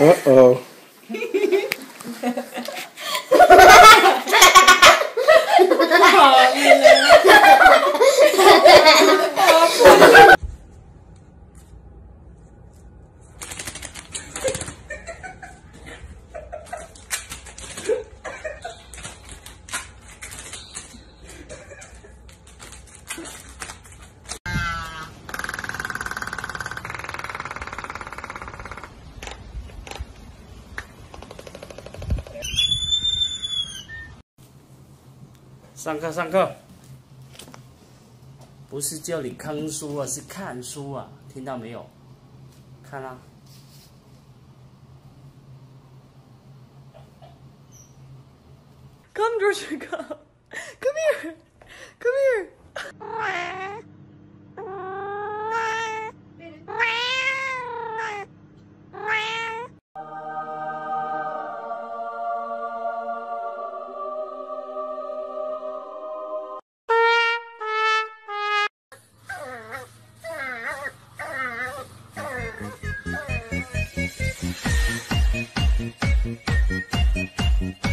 Uh oh. “上课，上课！不是叫你坑书啊，是看书啊，听到没有？看啊！” Come, Georgia, come. Come Yeah.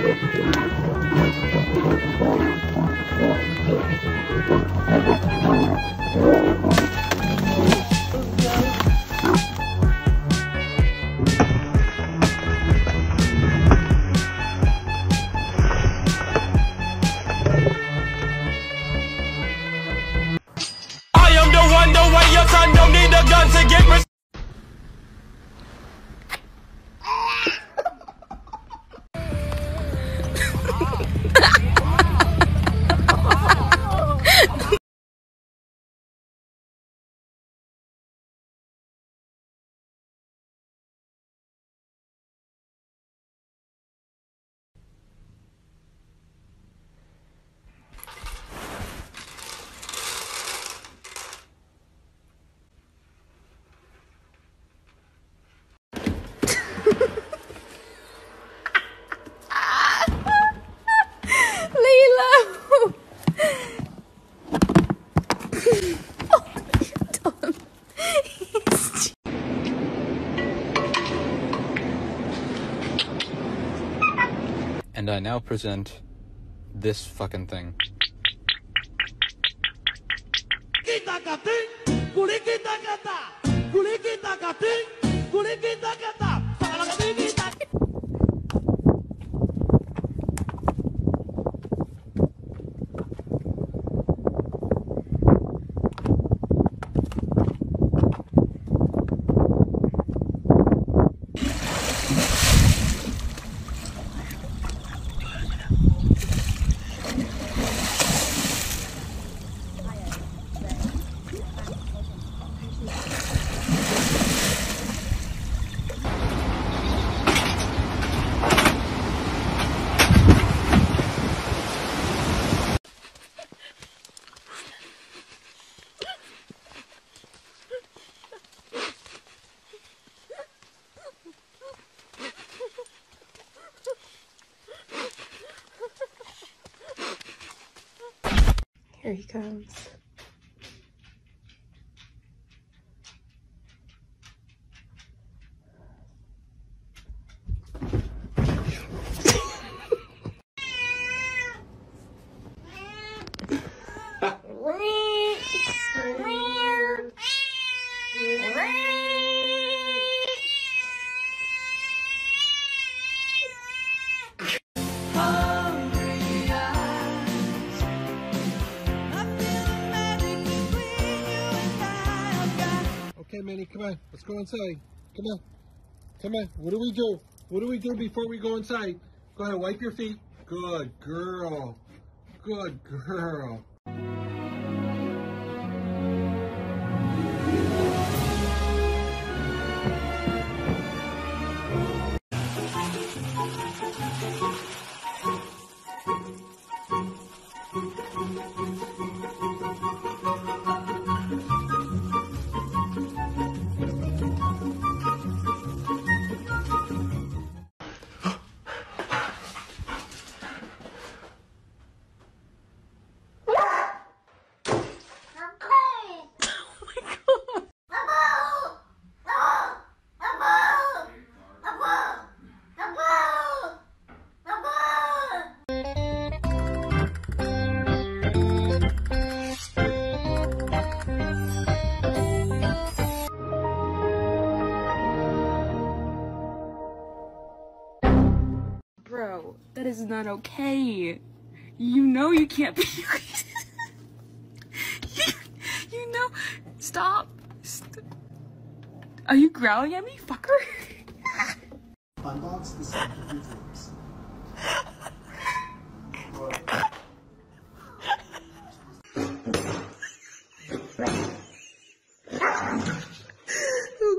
I am the one, the way your son don't need a gun to get and I now present this fucking thing. Kata, kata. Here he comes. Let's go inside. Come on. Come on. What do we do? What do we do before we go inside? Go ahead, wipe your feet. Good girl. Good girl. not okay. You know you can't be. you, you know. Stop. St- Are you growling at me, fucker? Unbox the centrifuge lips.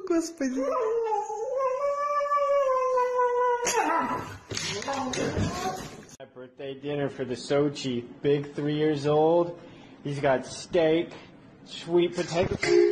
Господи. My birthday dinner for the Sochi. Big three years old. He's got steak, sweet potato.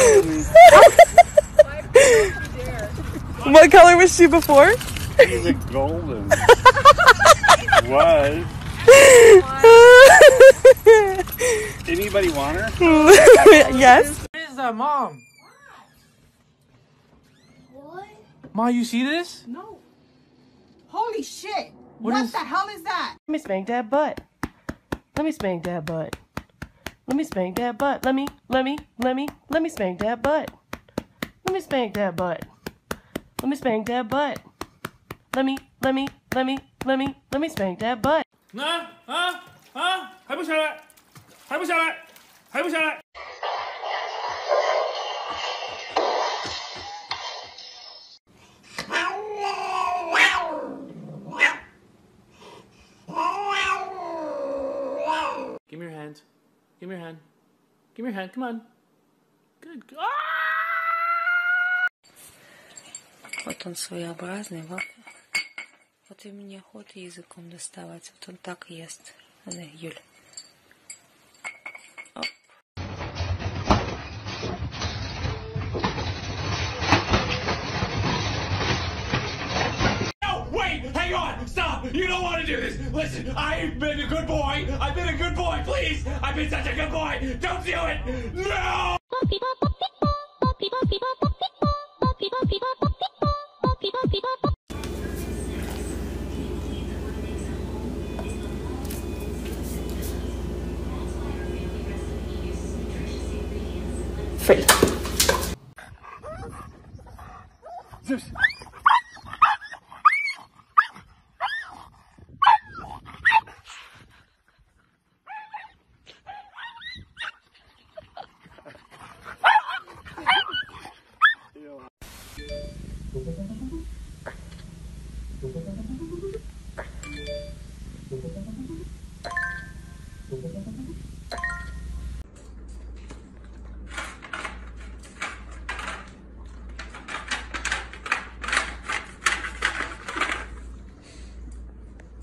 What color was she before? She's a golden. what? Anybody want her? yes. What is that, Mom? What? Ma, you see this? No. Holy shit. What What, is- the hell is that? Let me spank that butt. Let me spank that butt. Let me spank that butt. Let me, let me, let me, let me spank that butt. Let me spank that butt. Let me spank that butt. Let me, let me, let me, let me, let me spank that butt. 啊啊啊！还不下来，还不下来，还不下来！ Give me your hand. Give me your hand. Give me your hand. Come on. Good. Ah! Вот он своеобразный, вот. Вот и мне охота языком доставать. Вот он так ест. Юль. You don't want to do this. Listen, I've been a good boy. I've been a good boy. Please, I've been such a good boy. Don't do it. No. Free.